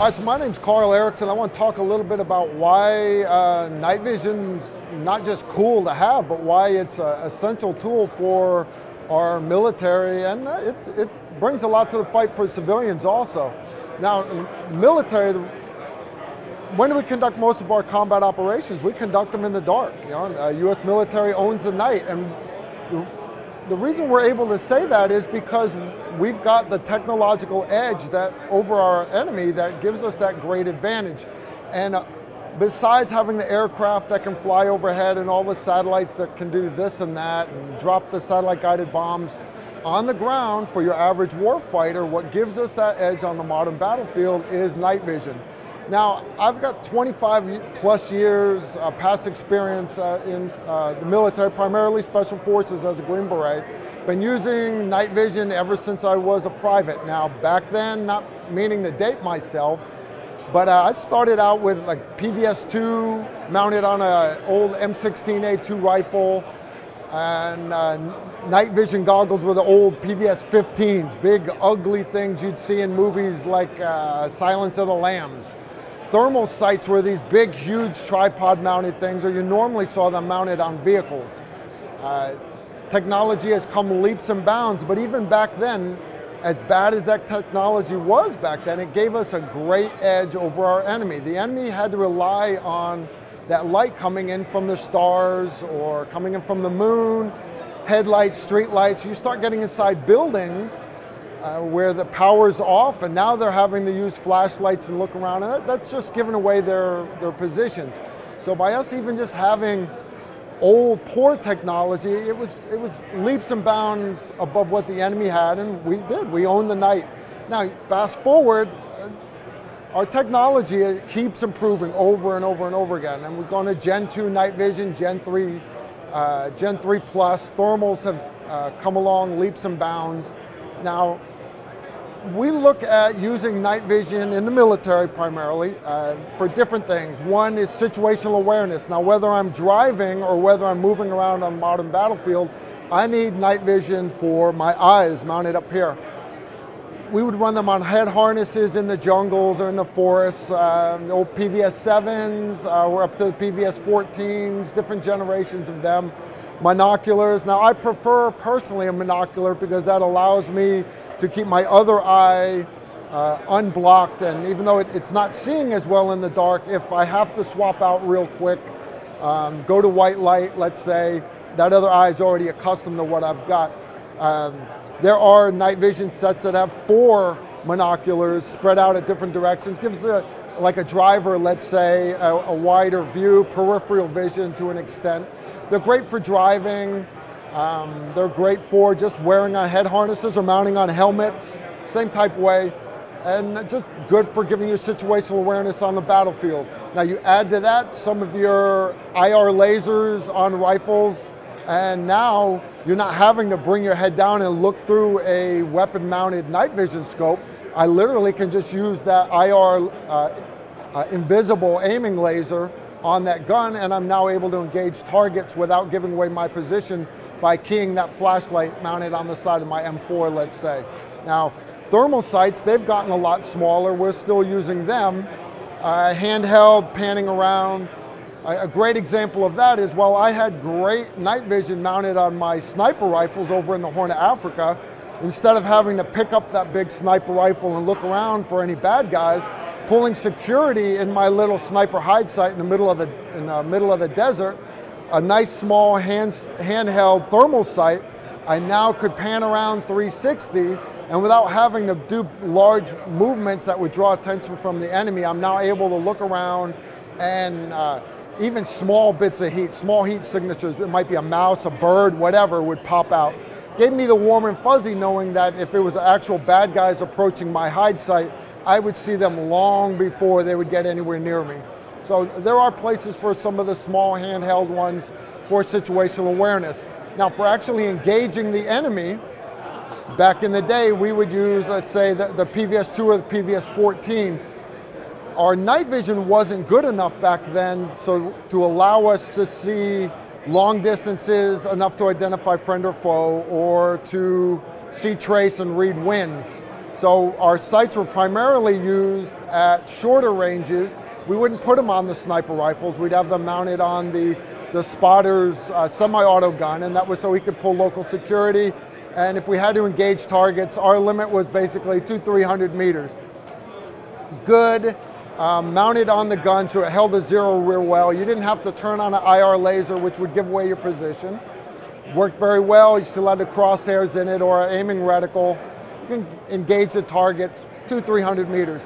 All right, so my name's Karl Erickson. I want to talk a little bit about why uh, night vision's not just cool to have, but why it's an essential tool for our military, and it, it brings a lot to the fight for civilians also. Now, military, when do we conduct most of our combat operations? We conduct them in the dark. You know, the U.S. military owns the night, and the, reason we're able to say that is because we've got the technological edge that over our enemy that gives us that great advantage. And uh, besides having the aircraft that can fly overhead and all the satellites that can do this and that and drop the satellite guided bombs on the ground for your average warfighter, what gives us that edge on the modern battlefield is night vision. Now, I've got 25 plus years uh, past experience uh, in uh, the military, primarily special forces as a Green Beret. Been using night vision ever since I was a private. Now, back then, not meaning to date myself, but uh, I started out with like PVS-2 mounted on an old M16A2 rifle and uh, night vision goggles with the old PVS-15s, big ugly things you'd see in movies like uh, Silence of the Lambs. Thermal sights were these big, huge tripod mounted things, or you normally saw them mounted on vehicles. Uh, technology has come leaps and bounds, but even back then, as bad as that technology was back then, it gave us a great edge over our enemy. The enemy had to rely on that light coming in from the stars or coming in from the moon, headlights, street lights. You start getting inside buildings uh, where the power's off and now they're having to use flashlights and look around and that, that's just giving away their, their positions. So by us even just having old poor technology, it was, it was leaps and bounds above what the enemy had and we did, we owned the night. Now fast forward, uh, our technology keeps improving over and over and over again and we've gone to Gen 2 night vision, Gen 3, uh, Gen 3 plus, thermals have uh, come along leaps and bounds. Now, we look at using night vision in the military primarily uh, for different things. One is situational awareness. Now, whether I'm driving or whether I'm moving around on a modern battlefield, I need night vision for my eyes mounted up here. We would run them on head harnesses in the jungles or in the forests, uh, old PVS 7s, uh, we're up to the PVS 14s, different generations of them. Monoculars. Now, I prefer personally a monocular because that allows me to keep my other eye uh, unblocked. And even though it, it's not seeing as well in the dark, if I have to swap out real quick, um, go to white light, let's say, that other eye is already accustomed to what I've got. Um, there are night vision sets that have four monoculars spread out at different directions. Gives a, like a driver, let's say, a, a wider view, peripheral vision to an extent. They're great for driving. Um, they're great for just wearing on head harnesses or mounting on helmets, same type way, and just good for giving you situational awareness on the battlefield. Now you add to that some of your IR lasers on rifles, and now you're not having to bring your head down and look through a weapon mounted night vision scope. I literally can just use that IR uh, uh, invisible aiming laser on that gun and I'm now able to engage targets without giving away my position by keying that flashlight mounted on the side of my M4, let's say. Now, thermal sights, they've gotten a lot smaller. We're still using them. Uh, handheld, panning around. A, great example of that is while I had great night vision mounted on my sniper rifles over in the Horn of Africa, instead of having to pick up that big sniper rifle and look around for any bad guys, pulling security in my little sniper hide site in the middle of the, in the, middle of the desert, a nice small hand, handheld thermal sight, I now could pan around 360 and without having to do large movements that would draw attention from the enemy, I'm now able to look around and uh, even small bits of heat, small heat signatures, it might be a mouse, a bird, whatever, would pop out. Gave me the warm and fuzzy knowing that if it was actual bad guys approaching my hide site, I would see them long before they would get anywhere near me. So there are places for some of the small handheld ones for situational awareness. Now for actually engaging the enemy, back in the day we would use, let's say, the, the PVS-2 or the PVS-14. Our night vision wasn't good enough back then so to allow us to see long distances enough to identify friend or foe or to see trace and read winds. So our sights were primarily used at shorter ranges. We wouldn't put them on the sniper rifles. We'd have them mounted on the, the spotter's uh, semi-auto gun, and that was so he could pull local security. And if we had to engage targets, our limit was basically two, 300 meters. Good, um, mounted on the gun so it held the zero rear well. You didn't have to turn on an IR laser, which would give away your position. Worked very well. You still had the crosshairs in it or aiming reticle can engage the targets two, 300 meters.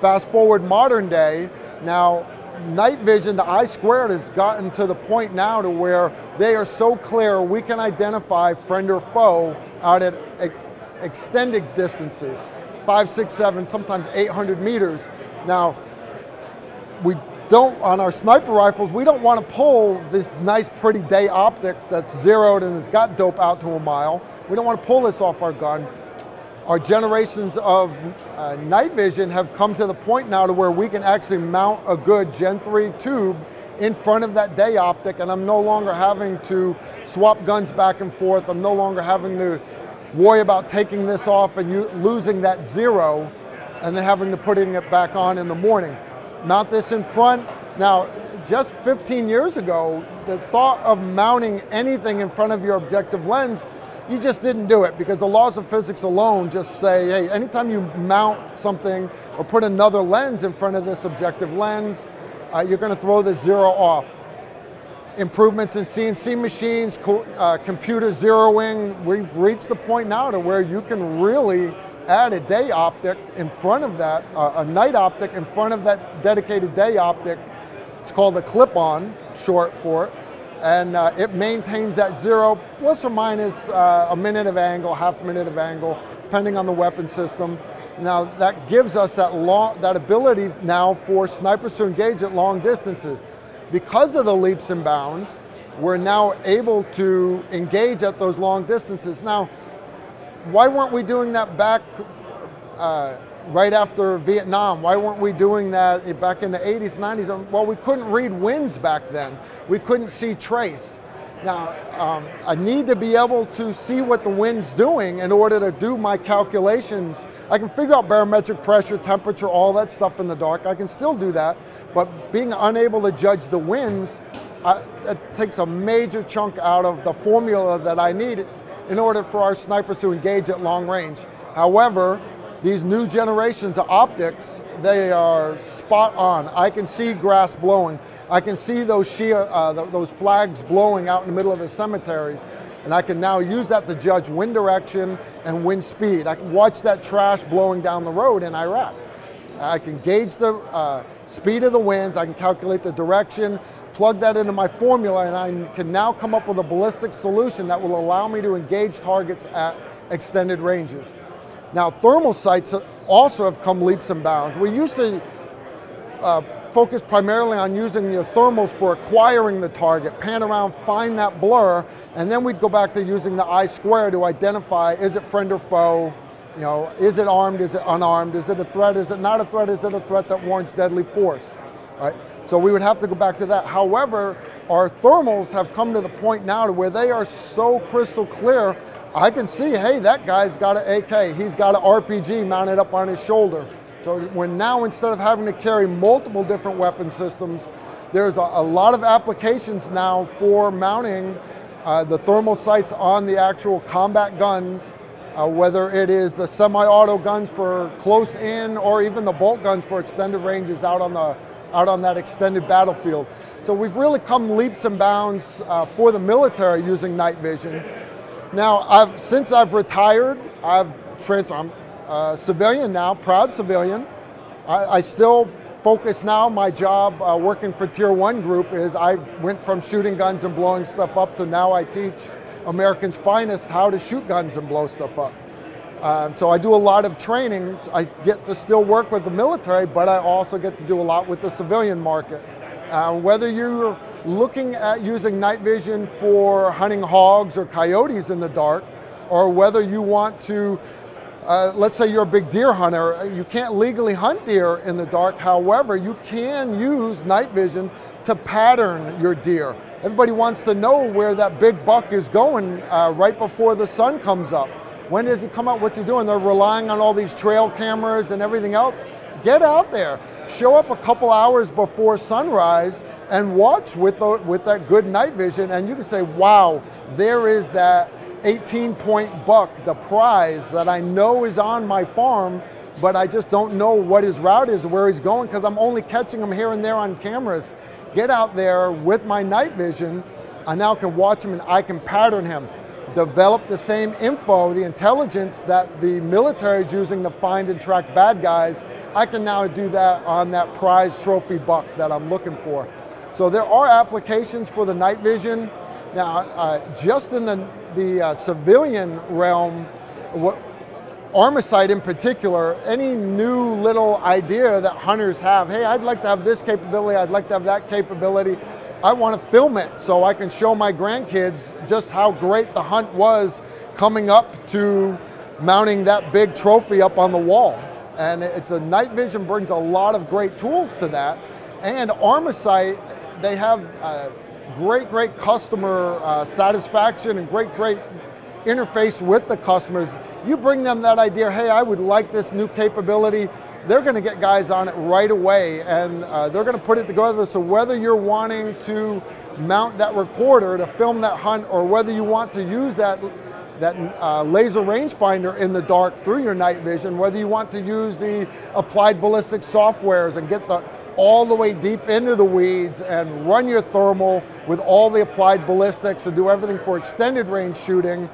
Fast forward modern day, now night vision, the I squared has gotten to the point now to where they are so clear we can identify friend or foe out at extended distances, five, six, seven, sometimes 800 meters. Now, we don't, on our sniper rifles, we don't want to pull this nice pretty day optic that's zeroed and it's got dope out to a mile. We don't want to pull this off our gun our generations of uh, night vision have come to the point now to where we can actually mount a good Gen 3 tube in front of that day optic and I'm no longer having to swap guns back and forth. I'm no longer having to worry about taking this off and losing that zero and then having to putting it back on in the morning. Mount this in front. Now, just 15 years ago, the thought of mounting anything in front of your objective lens you just didn't do it because the laws of physics alone just say, hey, anytime you mount something or put another lens in front of this objective lens, uh, you're going to throw the zero off. Improvements in CNC machines, co uh, computer zeroing, we've reached the point now to where you can really add a day optic in front of that, uh, a night optic in front of that dedicated day optic. It's called a clip-on, short for it and uh, it maintains that zero plus or minus uh, a minute of angle, half minute of angle, depending on the weapon system. Now that gives us that long, that ability now for snipers to engage at long distances. Because of the leaps and bounds, we're now able to engage at those long distances. Now, why weren't we doing that back uh, right after Vietnam. Why weren't we doing that back in the 80s, 90s? Well, we couldn't read winds back then. We couldn't see trace. Now, um, I need to be able to see what the wind's doing in order to do my calculations. I can figure out barometric pressure, temperature, all that stuff in the dark. I can still do that, but being unable to judge the winds, it takes a major chunk out of the formula that I need in order for our snipers to engage at long range. However, these new generations of optics, they are spot on. I can see grass blowing. I can see those, Shia, uh, those flags blowing out in the middle of the cemeteries. And I can now use that to judge wind direction and wind speed. I can watch that trash blowing down the road in Iraq. I can gauge the uh, speed of the winds, I can calculate the direction, plug that into my formula, and I can now come up with a ballistic solution that will allow me to engage targets at extended ranges. Now, thermal sights also have come leaps and bounds. We used to uh, focus primarily on using your thermals for acquiring the target, pan around, find that blur, and then we'd go back to using the I square to identify is it friend or foe, you know, is it armed, is it unarmed, is it a threat, is it not a threat, is it a threat that warrants deadly force, right? So we would have to go back to that. However, our thermals have come to the point now to where they are so crystal clear I can see, hey, that guy's got an AK, he's got an RPG mounted up on his shoulder. So when now instead of having to carry multiple different weapon systems, there's a, a lot of applications now for mounting uh, the thermal sights on the actual combat guns, uh, whether it is the semi-auto guns for close in or even the bolt guns for extended ranges out on the out on that extended battlefield. So we've really come leaps and bounds uh, for the military using night vision. Now, I've, since I've retired, I've transferred, I'm a civilian now, proud civilian. I, I still focus now, my job uh, working for Tier 1 Group is I went from shooting guns and blowing stuff up to now I teach Americans' finest how to shoot guns and blow stuff up. Um, so I do a lot of training. I get to still work with the military, but I also get to do a lot with the civilian market. Uh, whether you're looking at using night vision for hunting hogs or coyotes in the dark, or whether you want to, uh, let's say you're a big deer hunter, you can't legally hunt deer in the dark. However, you can use night vision to pattern your deer. Everybody wants to know where that big buck is going uh, right before the sun comes up. When does he come out? What's he doing? They're relying on all these trail cameras and everything else. Get out there, show up a couple hours before sunrise, and watch with with that good night vision, and you can say, "Wow, there is that 18 point buck, the prize that I know is on my farm." But I just don't know what his route is, where he's going, because I'm only catching him here and there on cameras. Get out there with my night vision I now can watch him and I can pattern him. Develop the same info, the intelligence that the military is using to find and track bad guys. I can now do that on that prize trophy buck that I'm looking for. So there are applications for the night vision. Now, uh, just in the, the uh, civilian realm, what, Armasight in particular, any new little idea that hunters have, hey, I'd like to have this capability, I'd like to have that capability, I want to film it so I can show my grandkids just how great the hunt was coming up to mounting that big trophy up on the wall. And it's a night vision brings a lot of great tools to that. And Armasight, they have uh, great, great customer uh, satisfaction and great, great interface with the customers. You bring them that idea, hey, I would like this new capability they're going to get guys on it right away and uh, they're going to put it together. So whether you're wanting to mount that recorder to film that hunt or whether you want to use that that uh, laser rangefinder in the dark through your night vision, whether you want to use the applied ballistic softwares and get the all the way deep into the weeds and run your thermal with all the applied ballistics and do everything for extended range shooting.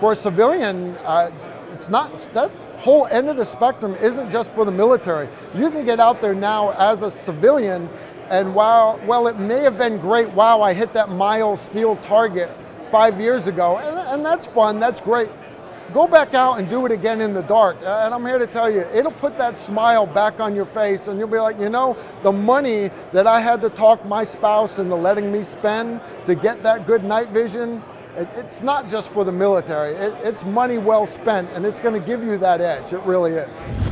For a civilian, uh, it's not that whole end of the spectrum isn't just for the military. You can get out there now as a civilian and while, well, it may have been great, wow, I hit that mile steel target five years ago, and, and that's fun, that's great. Go back out and do it again in the dark. Uh, and I'm here to tell you, it'll put that smile back on your face, and you'll be like, you know, the money that I had to talk my spouse into letting me spend to get that good night vision, it's not just for the military. It's money well spent, and it's going to give you that edge. It really is.